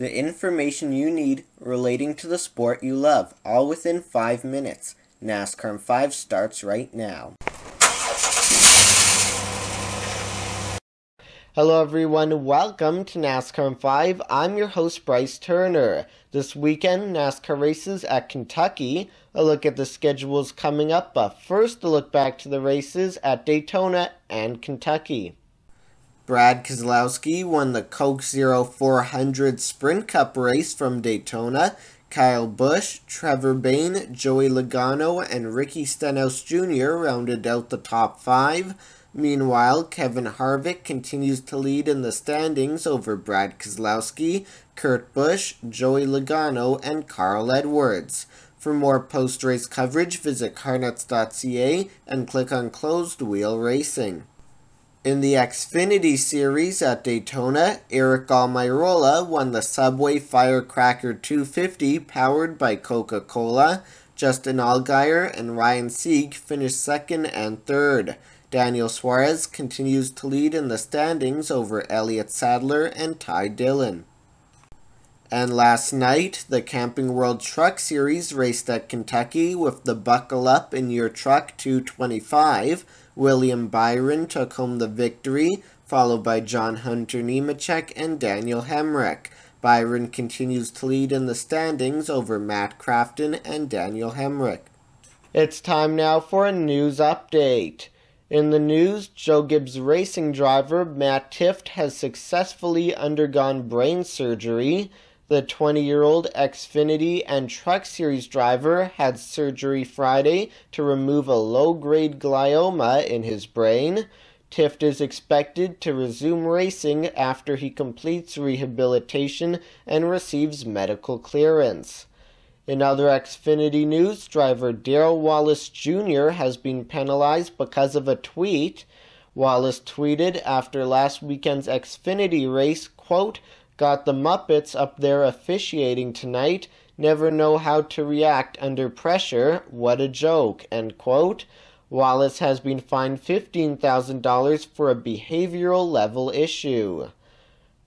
the information you need relating to the sport you love, all within five minutes. NASCAR in 5 starts right now. Hello, everyone. Welcome to NASCAR in 5. I'm your host, Bryce Turner. This weekend, NASCAR races at Kentucky. A look at the schedules coming up, but first, a look back to the races at Daytona and Kentucky. Brad Keselowski won the Coke Zero 400 Sprint Cup race from Daytona. Kyle Busch, Trevor Bayne, Joey Logano, and Ricky Stenhouse Jr. rounded out the top five. Meanwhile, Kevin Harvick continues to lead in the standings over Brad Keselowski, Kurt Busch, Joey Logano, and Carl Edwards. For more post-race coverage, visit carnuts.ca and click on Closed Wheel Racing. In the Xfinity Series at Daytona, Aric Almirola won the Subway Firecracker 250 powered by Coca-Cola. Justin Allgaier and Ryan Sieg finished second and third. Daniel Suarez continues to lead in the standings over Elliott Sadler and Ty Dillon. And last night, the Camping World Truck Series raced at Kentucky with the Buckle Up in Your Truck 225. William Byron took home the victory, followed by John Hunter Nemechek and Daniel Hemric. Byron continues to lead in the standings over Matt Crafton and Daniel Hemric. It's time now for a news update. In the news, Joe Gibbs racing driver Matt Tifft has successfully undergone brain surgery. The 20 year old Xfinity and Truck Series driver had surgery Friday to remove a low grade glioma in his brain. Tifft is expected to resume racing after he completes rehabilitation and receives medical clearance. In other Xfinity news, driver Darrell Wallace Jr. has been penalized because of a tweet. Wallace tweeted after last weekend's Xfinity race, quote, Got the Muppets up there officiating tonight. Never know how to react under pressure. What a joke. End quote. Wallace has been fined $15,000 for a behavioral level issue.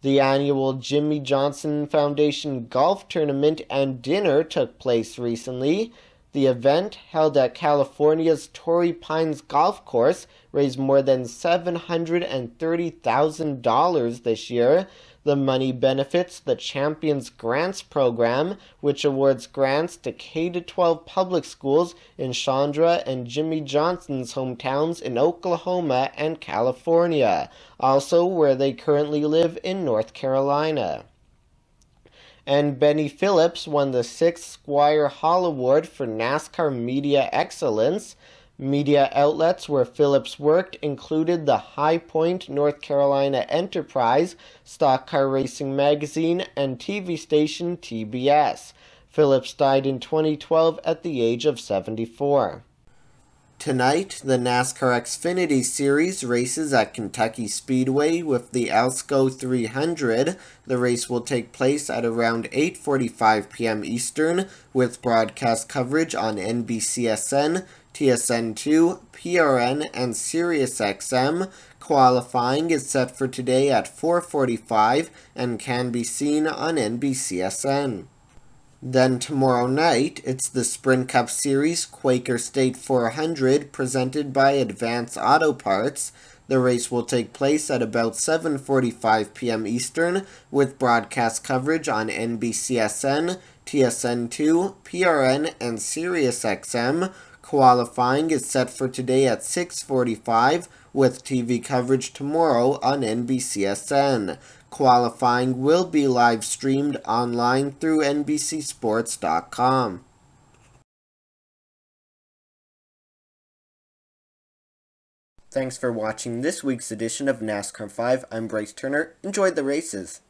The annual Jimmie Johnson Foundation Golf Tournament and Dinner took place recently. The event, held at California's Torrey Pines Golf Course, raised more than $730,000 this year. The money benefits the Champions Grants program, which awards grants to K 12 public schools in Chandra and Jimmie Johnson's hometowns in Oklahoma and California, also where they currently live in North Carolina. And Benny Phillips won the sixth Squier-Hall Award for NASCAR Media Excellence. Media outlets where Phillips worked included the High Point, North Carolina Enterprise, Stock Car Racing Magazine, and TV station TBS. Phillips died in 2012 at the age of 74. Tonight, the NASCAR Xfinity Series races at Kentucky Speedway with the Alsco 300. The race will take place at around 8:45 p.m. Eastern with broadcast coverage on NBCSN, TSN2, PRN, and SiriusXM. Qualifying is set for today at 4:45 and can be seen on NBCSN. Then tomorrow night, it's the Sprint Cup Series Quaker State 400 presented by Advance Auto Parts. The race will take place at about 7:45 p.m. Eastern with broadcast coverage on NBCSN, TSN2, PRN, and SiriusXM. Qualifying is set for today at 6:45 with TV coverage tomorrow on NBCSN. Qualifying will be live streamed online through NBCSports.com. Thanks for watching this week's edition of NASCAR 5. I'm Bryce Turner. Enjoy the races.